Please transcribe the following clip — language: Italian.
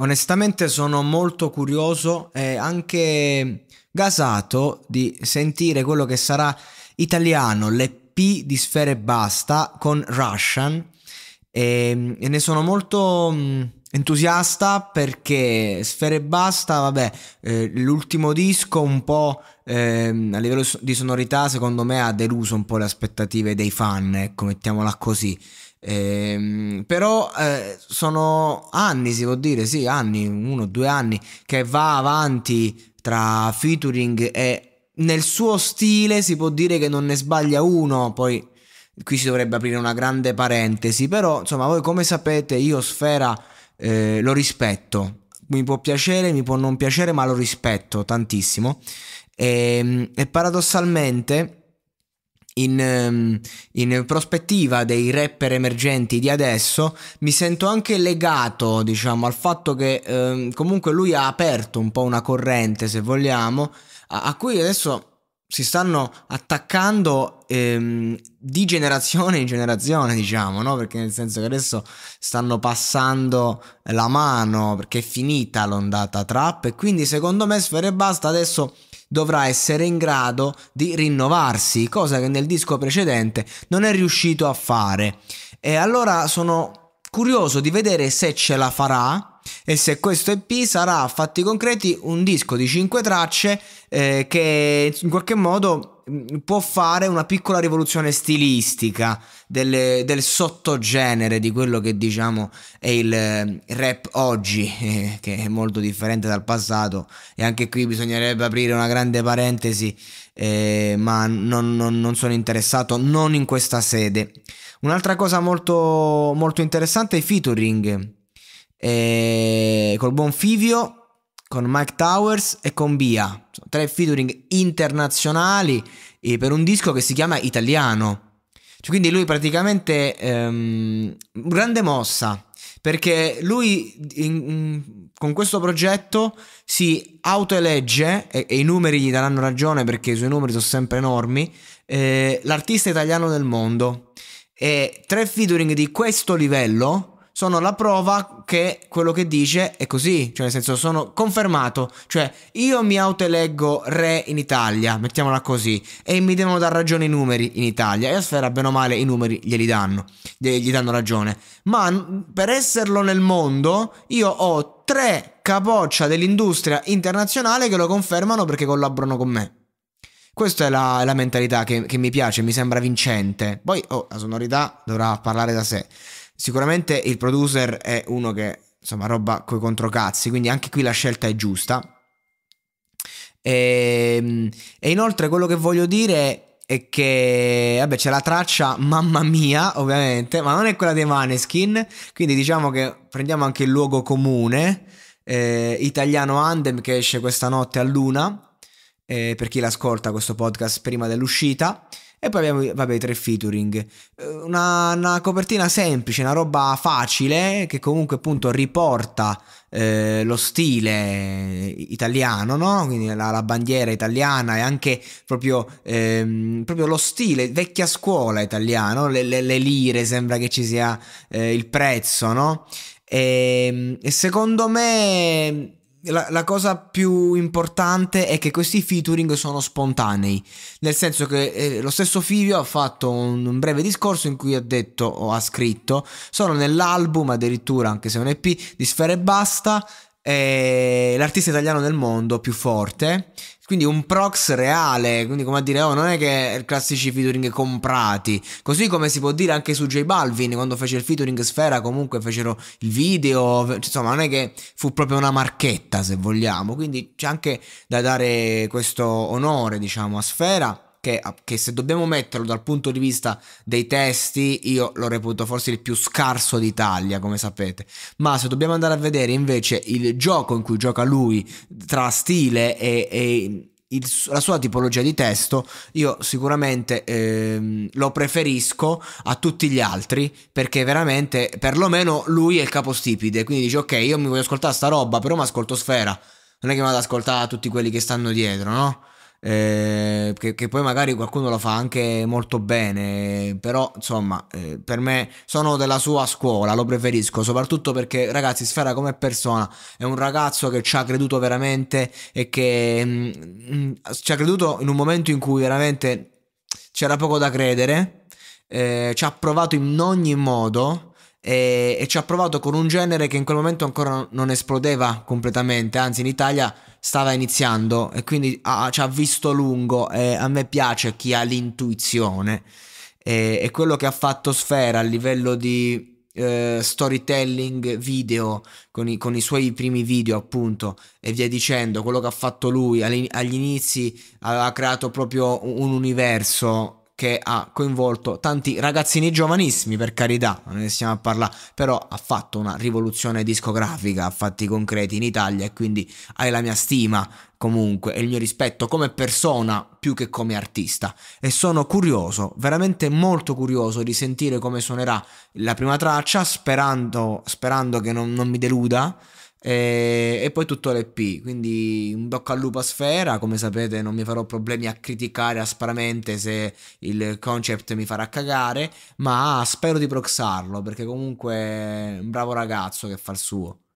Onestamente sono molto curioso e anche gasato di sentire quello che sarà italiano, l'EP di Sfere Basta con Russian. E, e ne sono molto entusiasta perché Sfere Basta, vabbè, eh, l'ultimo disco un po' eh, a livello di sonorità secondo me ha deluso un po' le aspettative dei fan, ecco, mettiamola così. Eh, però eh, sono anni, si può dire, sì, anni, uno due anni, che va avanti tra featuring e nel suo stile si può dire che non ne sbaglia uno, poi qui si dovrebbe aprire una grande parentesi, però insomma voi come sapete io Sfera eh, lo rispetto, mi può piacere, mi può non piacere, ma lo rispetto tantissimo. E, ehm, e paradossalmente in, ehm, in, prospettiva dei rapper emergenti di adesso, mi sento anche legato, diciamo, al fatto che eh, comunque lui ha aperto un po' una corrente, se vogliamo, a, a cui adesso si stanno attaccando ehm, di generazione in generazione, diciamo, no? Perché nel senso che adesso stanno passando la mano perché è finita l'ondata trap e quindi secondo me Sfere Basta adesso dovrà essere in grado di rinnovarsi, cosa che nel disco precedente non è riuscito a fare. E allora sono curioso di vedere se ce la farà e se questo EP sarà a fatti concreti un disco di 5 tracce eh, che in qualche modo mm, può fare una piccola rivoluzione stilistica delle, del sottogenere di quello che diciamo è il, il rap oggi, eh, che è molto differente dal passato e anche qui bisognerebbe aprire una grande parentesi, eh, ma non, non, non sono interessato, non in questa sede. Un'altra cosa molto, molto interessante è i featuring. Eh, col buon Fivio, con Mike Towers e con Bia. Tre featuring internazionali eh, per un disco che si chiama Italiano. Cioè, quindi lui praticamente um, grande mossa perché lui in, in, con questo progetto si autoelegge e, e, i numeri gli daranno ragione perché i suoi numeri sono sempre enormi eh, l'artista italiano del mondo e tre featuring di questo livello sono la prova che quello che dice è così, cioè nel senso sono confermato, cioè io mi autoeleggo re in Italia, mettiamola così, e mi devono dar ragione i numeri in Italia, e a Sfera bene o male i numeri glieli danno, gli danno ragione, ma per esserlo nel mondo io ho tre capoccia dell'industria internazionale che lo confermano perché collaborano con me. Questa è la, la mentalità che, che, mi piace, mi sembra vincente. Poi oh, la sonorità dovrà parlare da sé. Sicuramente il producer è uno che, insomma, roba coi controcazzi, quindi anche qui la scelta è giusta. E, ehm, e inoltre quello che voglio dire è che, vabbè, c'è la traccia Mamma Mia, ovviamente, ma non è quella dei Maneskin, quindi diciamo che prendiamo anche il luogo comune, eh, italiano Andem che esce questa notte a luna eh, per chi l'ascolta questo podcast prima dell'uscita. E poi abbiamo vabbè, i tre featuring. Eh, una, una, copertina semplice, una roba facile che comunque appunto riporta eh, lo stile italiano, no? Quindi la, la, bandiera italiana e anche proprio, ehm, proprio, lo stile, vecchia scuola italiano, le, le, le lire, sembra che ci sia eh, il prezzo, no? E, ehm, e secondo me la, la, cosa più importante è che questi featuring sono spontanei, nel senso che eh, lo stesso Fivio ha fatto un, un, breve discorso in cui ha detto o ha scritto, sono nell'album addirittura, anche se è un EP, di Sfere Basta, eh, l'artista italiano del mondo più forte quindi un prox reale, quindi come a dire, oh, non è che classici featuring comprati. Così come si può dire anche su J Balvin, quando fece il featuring Sfera, comunque fecero il video, insomma, non è che fu proprio una marchetta, se vogliamo. Quindi c'è anche da dare questo onore, diciamo, a Sfera che, che, se dobbiamo metterlo dal punto di vista dei testi, io lo reputo forse il più scarso d'Italia, come sapete. Ma se dobbiamo andare a vedere invece il gioco in cui gioca lui tra stile e, e il, la sua tipologia di testo, io sicuramente ehm, lo preferisco a tutti gli altri perché veramente, perlomeno lui è il capostipite. Quindi dice: Ok, io mi voglio ascoltare sta roba, però mi ascolto Sfera. Non è che vado ad ascoltare tutti quelli che stanno dietro, no? Eh, che, che, poi magari qualcuno lo fa anche molto bene, però insomma eh, per me sono della sua scuola, lo preferisco, soprattutto perché ragazzi Sfera come persona è un ragazzo che ci ha creduto veramente e che mh, mm, mh, mm, ci ha creduto in un momento in cui veramente c'era poco da credere, eh, ci ha provato in ogni modo e, e, ci ha provato con un genere che in quel momento ancora non esplodeva completamente, anzi in Italia stava iniziando e quindi ah, ci ha visto lungo e a me piace chi ha l'intuizione. E, e quello che ha fatto Sfera a livello di eh, storytelling video con i, con i, suoi primi video appunto e via dicendo quello che ha fatto lui agli, agli inizi aveva creato proprio un universo che ha coinvolto tanti ragazzini giovanissimi, per carità, non ne stiamo a parlare, però ha fatto una rivoluzione discografica a fatti concreti in Italia e quindi hai la mia stima comunque e il mio rispetto come persona più che come artista. E sono curioso, veramente molto curioso di sentire come suonerà la prima traccia, sperando, sperando che non, non mi deluda e, e, poi tutto l'EP. Quindi un bocca al lupo a sfera. Come sapete, non mi farò problemi a criticare aspramente se il concept mi farà cagare. Ma spero di proxarlo perché comunque è un bravo ragazzo che fa il suo.